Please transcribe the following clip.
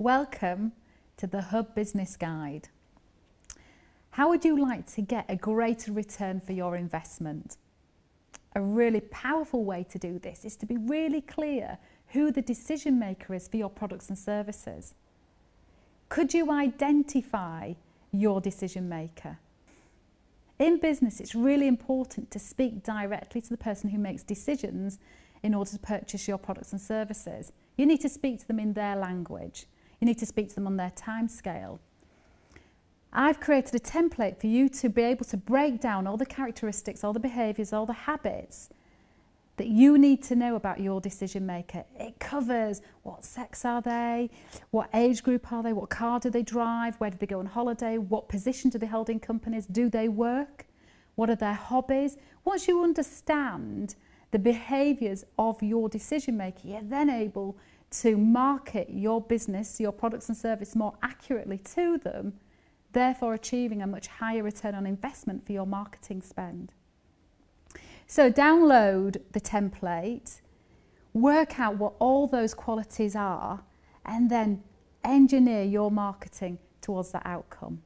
Welcome to the Hub Business Guide. How would you like to get a greater return for your investment? A really powerful way to do this is to be really clear who the decision maker is for your products and services. Could you identify your decision maker? In business, it's really important to speak directly to the person who makes decisions in order to purchase your products and services. You need to speak to them in their language. You need to speak to them on their time scale. I've created a template for you to be able to break down all the characteristics, all the behaviours, all the habits that you need to know about your decision maker. It covers what sex are they, what age group are they, what car do they drive, where do they go on holiday, what position do they hold in companies, do they work, what are their hobbies. Once you understand the behaviours of your decision maker, you're then able to market your business, your products and service more accurately to them, therefore achieving a much higher return on investment for your marketing spend. So download the template, work out what all those qualities are, and then engineer your marketing towards that outcome.